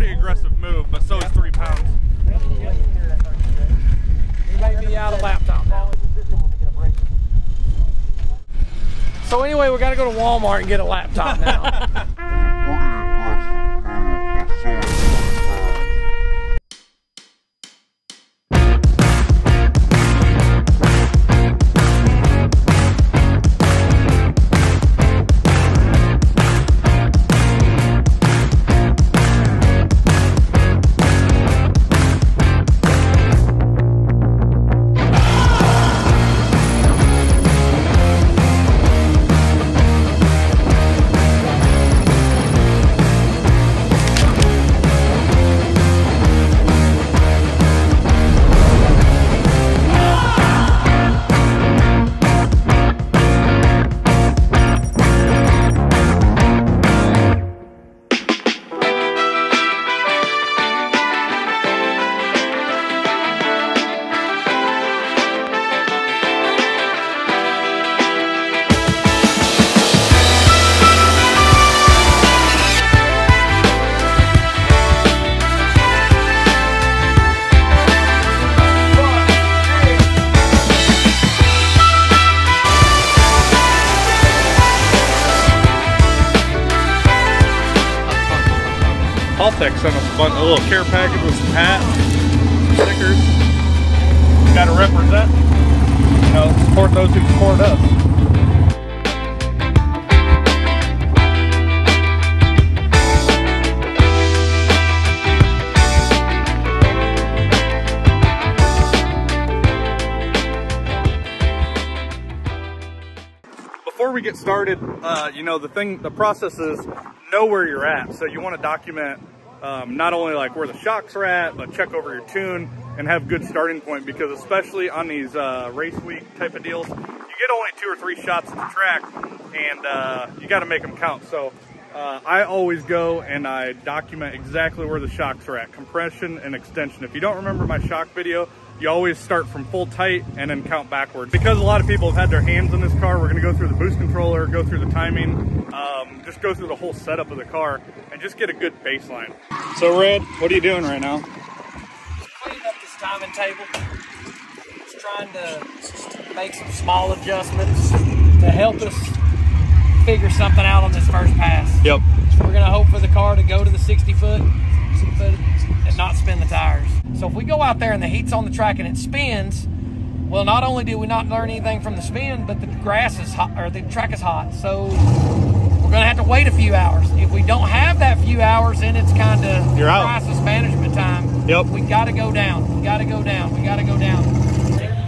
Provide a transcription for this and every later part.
pretty aggressive move, but so is three pounds. You may be out of laptop now. So anyway, we got to go to Walmart and get a laptop now. Haltech sent us a, bun- a little care package with some hats, stickers. Got to represent, you know, support those who support us. Before we get started, uh, you know, the thing, the process is know where you're at. So you want to document um, not only like where the shocks are at, but check over your tune and have good starting point because especially on these uh, race week type of deals, you get only two or three shots at the track and uh, you got to make them count. So uh, I always go and I document exactly where the shocks are at, compression and extension. If you don't remember my shock video, you always start from full tight and then count backwards. Because a lot of people have had their hands in this car, we're gonna go through the boost controller, go through the timing, um, just go through the whole setup of the car and just get a good baseline. So Red, what are you doing right now? Cleaning up this timing table. Just trying to make some small adjustments to help us figure something out on this first pass. Yep. We're gonna hope for the car to go to the 60 foot, and not spin the tires. So if we go out there and the heat's on the track and it spins, well, not only do we not learn anything from the spin, but the grass is hot or the track is hot. So we're gonna have to wait a few hours. If we don't have that few hours, then it's kind of crisis management time. Yep. We got to go down. We got to go down. We got to go down.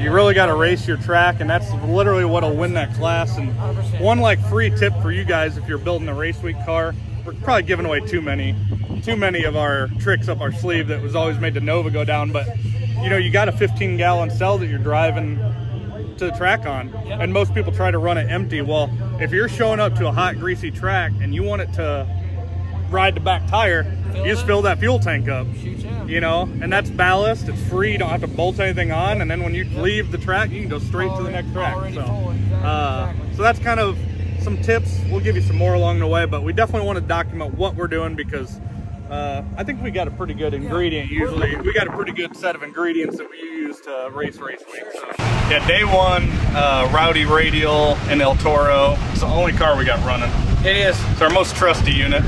You really got to race your track, and that's literally what'll win that class. And 100%. one like free tip for you guys if you're building a race week car, we're probably giving away too many, too many of our tricks up our sleeve that was always made to Nova go down. But you know, you got a 15 gallon cell that you're driving to the track on, Yep. and most people try to run it empty. Well, if you're showing up to a hot, greasy track and you want it to ride the back tire, Fill you just fill that fuel tank up you know, and that's ballast. It's free. You don't have to bolt anything on, and then when you leave the track, you can go straight to the next track. So. Exactly, uh, exactly. so that's kind of some tips. We'll give you some more along the way, but we definitely want to document what we're doing because uh, I think we got a pretty good ingredient. Usually, we got a pretty good set of ingredients that we use to race race week. So. Yeah, day one, uh, Rowdy Radial and El Toro. It's the only car we got running. It is. It's our most trusty unit.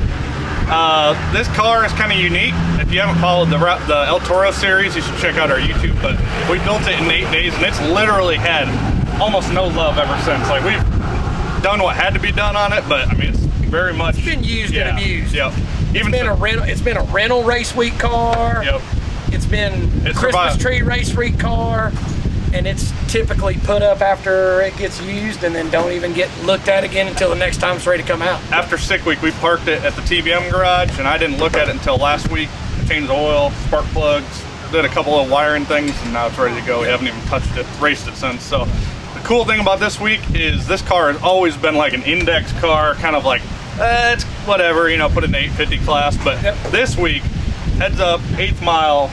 Uh, this car is kind of unique. If you haven't followed the the El Toro series, you should check out our YouTube. But we built it in eight days, and it's literally had almost no love ever since. Like we've done what had to be done on it, but I mean, it's very much It's been used and abused. Yep. It's Even been so- a rental. It's been a rental race week car. Yep. It's been It Christmas survived. tree race week car, and it's typically put up after it gets used, and then don't even get looked at again until the next time it's ready to come out. After sick week, we parked it at the TBM garage, and I didn't look at it until last week. I changed the oil, spark plugs, did a couple of wiring things, and now it's ready to go. We haven't even touched it, raced it since. So cool thing about this week is this car has always been like an index car, kind of like, eh, it's whatever, you know, put in 850 class. But this week, heads up, eighth mile,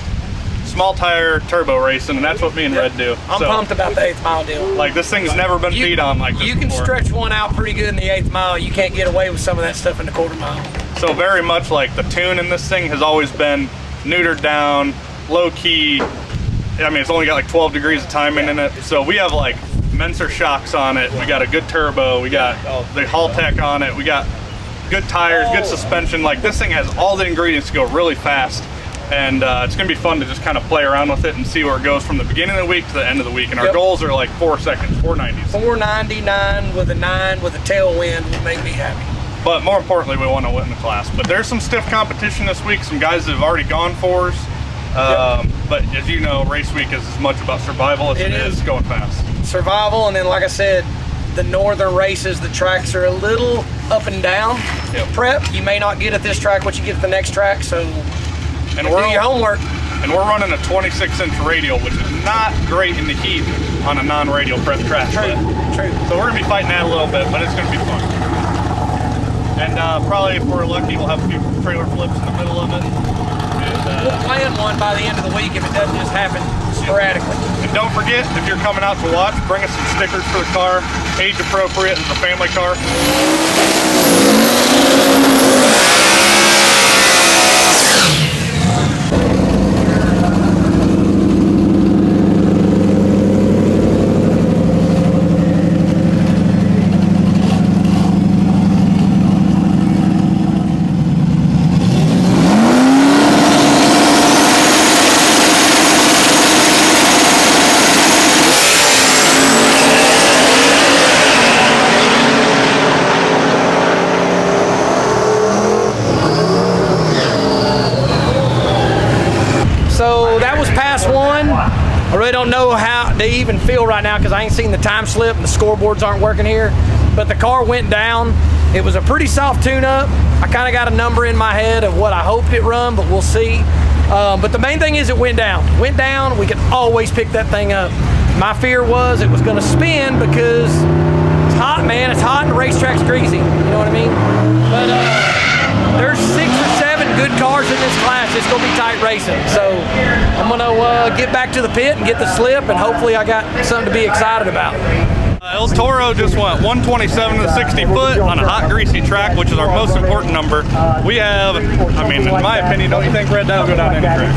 small tire turbo racing, and that's what me and Red do. I'm So, pumped about the eighth mile deal. Like this thing's never been You- beat on like this You can before. stretch one out pretty good in the eighth mile. You can't get away with some of that stuff in the quarter mile. So very much like the tune in this thing has always been neutered down, low key. I mean, it's only got like 12 degrees of timing in it. So we have like Menscer shocks on it. We got a good turbo. We got the Haltech on it. We got good tires, good suspension. Like this thing has all the ingredients to go really fast. And uh, it's gonna be fun to just kind of play around with it and see where it goes from the beginning of the week to the end of the week. And our Yep. goals are like four seconds, 490s. 499 with a nine with a tailwind would make me happy. But more importantly, we want to win the class. But there's some stiff competition this week. Some guys that have already gone fours. Um, But as you know, race week is as much about survival as It it is. is. going fast. Survival, and then like I said, the northern races, the tracks are a little up and down. Yep. Prep, you may not get at this track what you get at the next track, so And do we're your homework. and we're running a 26 inch radial, which is not great in the heat on a non-radial prep track. True, but- true. So we're gonna be fighting that a little bit, but it's gonna be fun. And uh, probably if we're lucky, we'll have a few trailer flips in the middle of it. And, uh, We'll plan one by the end of the week if it doesn't just happen sporadically. And don't forget, if you're coming out to watch, bring us some stickers for the car, age appropriate, it's a family car. So that was pass one. I really don't know how they even feel right now because I ain't seen the time slip and the scoreboards aren't working here. But the car went down. It was a pretty soft tune-up. I kind of got a number in my head of what I hoped it run, but we'll see. Um, but the main thing is it went down. Went down. We could always pick that thing up. My fear was it was going to spin because it's hot, man. It's hot and the racetrack's greasy. You know what I mean? But uh, there's six or seven good cars in this class. It's gonna be tight racing. So gonna uh, get back to the pit and get the slip, and hopefully I got something to be excited about. Uh, El Toro just went 127 to 60 foot on a hot, greasy track, which is our most important number. We have, I mean, in my opinion, don't you think Red Dot will go down any track?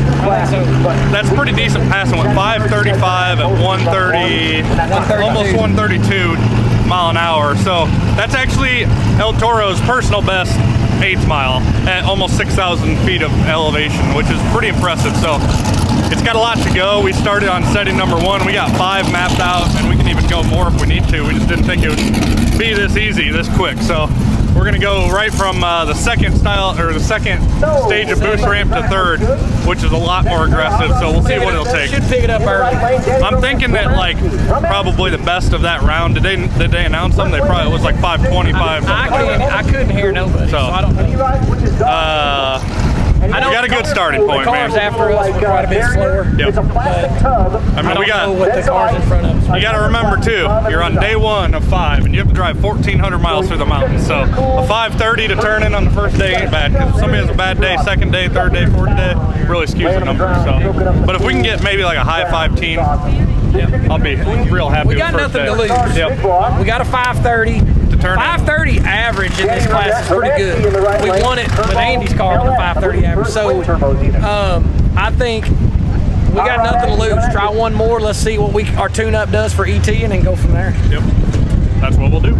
That's pretty decent passing with 535 at 130, almost 132 mile an hour. So that's actually El Toro's personal best eighth mile at almost 6,000 feet of elevation, which is pretty impressive. So it's got a lot to go. We started on setting number one. We got five mapped out, and we can even go more if we need to. We just didn't think it would be this easy, this quick. So we're gonna go right from uh, the second style or the second stage of boost ramp to third, which is a lot more aggressive. So we'll see what it'll take. Should pick it up early. I'm thinking that like probably the best of that round. Did they did they announce them? They probably it was like 525. I like couldn't. I couldn't hear nobody, so, So- I don't know. Uh, I know we got a good starting the point, cars man. after us were quite a bit uh, slower. Yep. It's a plastic tub. I I mean, don't we got what the cars in front of us. You got to remember too, you're on day one of five, and you have to drive 1,400 miles through the mountains. So a 5:30 to turn in on the first day ain't bad. Because if somebody has a bad day, second day, third day, fourth day, really skews the numbers. So, but if we can get maybe like a high 15, I'll be real happy. We got nothing day. to lose. Yep. We got a 530. To turn in. 530 average in this class is pretty good. We won it with Andy's car with a 530 average. So um, I think we got nothing to lose. Try one more. Let's see what we our tune-up does for ET, and then go from there. Yep. That's what we'll do.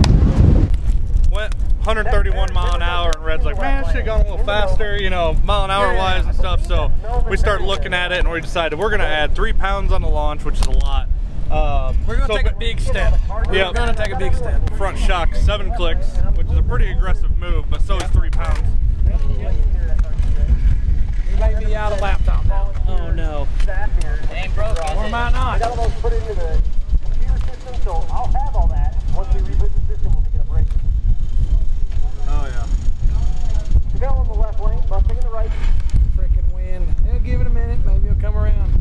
Went 131 mile an hour, and Red's like, man, should have gone a little faster, you know, mile an hour wise and stuff. So we started looking at it, and we decided we're gonna add three pounds on the launch, which is a lot. Um, We're gonna so take a big step. We're Yep. gonna take a big step. front shock, seven clicks, which is a pretty aggressive move, but so is three pounds. We may be out of laptop now. Oh no. Or might not. Got all those put into the computer system, so I'll have all that once we reboot the system when we get a break. Oh yeah. So go on the left lane, Mustang in the right. Freaking wind. Yeah, give it a minute. Maybe it'll come around.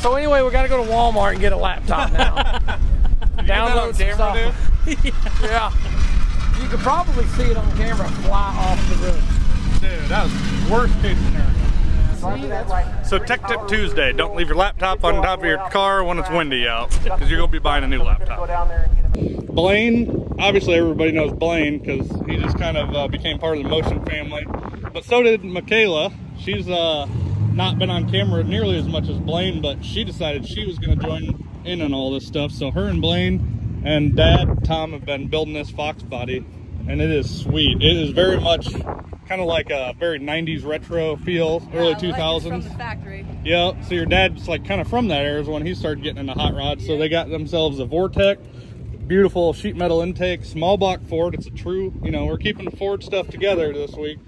So anyway, we got to go to Walmart and get a laptop now. Download some camera, stuff. yeah. You could probably see it on camera fly off the roof. Dude, that was worst case scenario. So Tech Tip Tuesday, don't leave your laptop on top of your car when it's windy out, because you're gonna be buying a new Go laptop. down there and get him Blaine, obviously everybody knows Blaine because he just kind of uh, became part of the motion family. But so did Michaela. She's uh, not been on camera nearly as much as Blaine, but she decided she was going to join in on all this stuff. So her and Blaine and Dad Tom have been building this Fox body, and it is sweet. It is very much kind of like a very 90s retro feel, early Yeah, like 2000s. from the factory. Yep. So your dad's like kind of from that era is when he started getting into hot rods. So they got themselves a Vortech, beautiful sheet metal intake, small block Ford. It's a true, you know, we're keeping the Ford stuff together this week.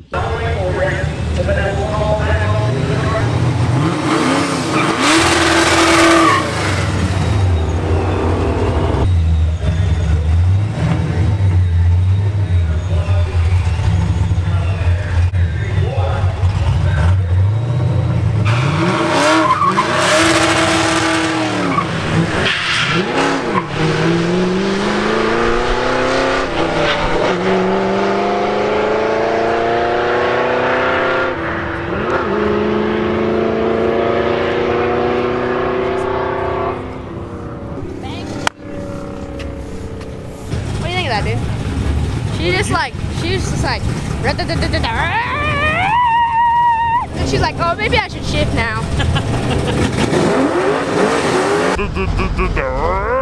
What do you think of that, dude? She just like, she was and she's like, oh, maybe I should shift now.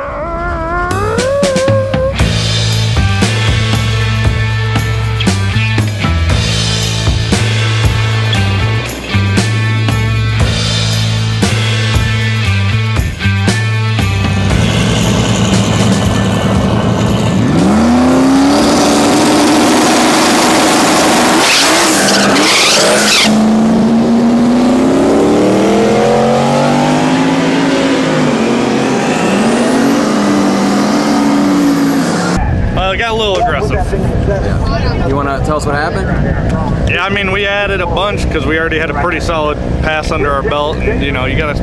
because we already had a pretty solid pass under our belt. And, you know, you gotta,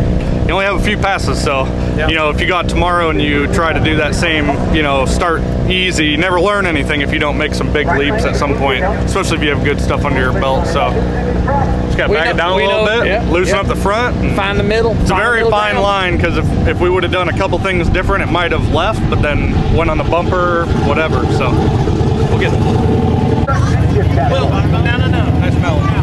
you only have a few passes, so you know, if you go out tomorrow and you try to do that same, you know, start easy, you never learn anything if you don't make some big leaps at some point, especially if you have good stuff under your belt. So just gotta We back know- it down a little know- bit, yeah, loosen yeah. up the front. and- Find the middle. it's a very fine ground. line because if, if we would have done a couple things different, it might have left, but then went on the bumper, whatever. So we'll get it. Will, no, no, no. Nice melon.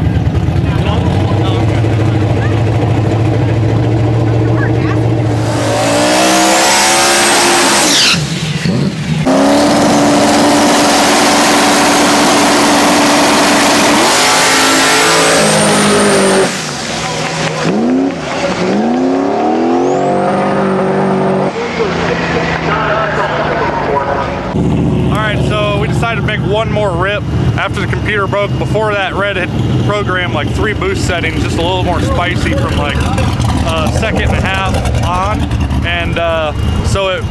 All right, so we decided to make one more rip after the computer broke. Before that, Red had programmed like three boost settings, just a little more spicy from like a second and a half on, and uh, so it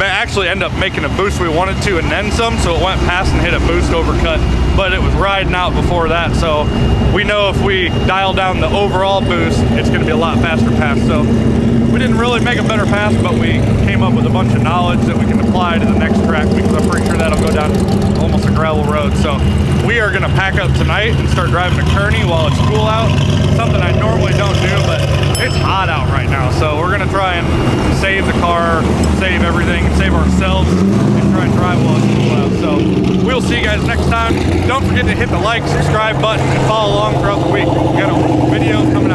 actually ended up making a boost we wanted to and then some. So it went past and hit a boost overcut, but it was riding out before that. So we know if we dial down the overall boost, it's going to be a lot faster pass. So didn't really make a better pass, but we came up with a bunch of knowledge that we can apply to the next track because I'm pretty sure that'll go down almost a gravel road. So we are gonna pack up tonight and start driving to Kearney while it's cool out. Something I normally don't do, but it's hot out right now. So we're gonna try and save the car, save everything, save ourselves, and try and drive while it's cool out. So we'll see you guys next time. Don't forget to hit the like, subscribe button, and follow along throughout the week. We got a video coming